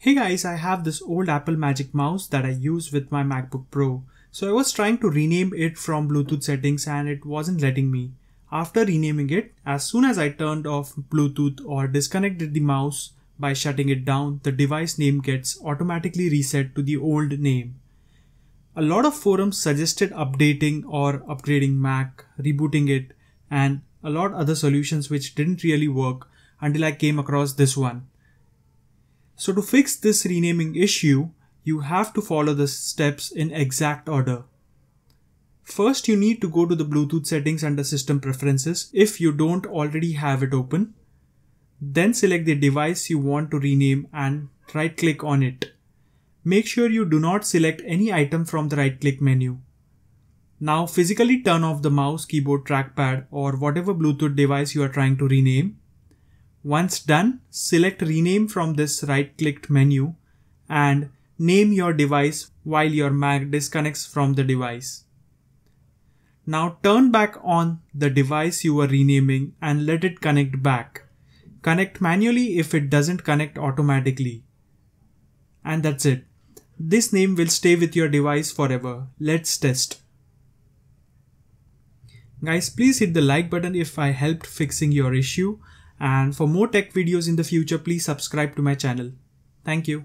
Hey guys, I have this old Apple Magic Mouse that I use with my MacBook Pro. So I was trying to rename it from Bluetooth settings and it wasn't letting me. After renaming it, as soon as I turned off Bluetooth or disconnected the mouse by shutting it down, the device name gets automatically reset to the old name. A lot of forums suggested updating or upgrading Mac, rebooting it, and a lot other solutions which didn't really work until I came across this one. So to fix this renaming issue, you have to follow the steps in exact order. First, you need to go to the Bluetooth settings under system preferences if you don't already have it open. Then select the device you want to rename and right click on it. Make sure you do not select any item from the right click menu. Now physically turn off the mouse, keyboard, trackpad or whatever Bluetooth device you are trying to rename once done, select rename from this right clicked menu and name your device while your Mac disconnects from the device. Now turn back on the device you are renaming and let it connect back. Connect manually if it doesn't connect automatically. And that's it. This name will stay with your device forever. Let's test. Guys, please hit the like button if I helped fixing your issue and for more tech videos in the future, please subscribe to my channel. Thank you.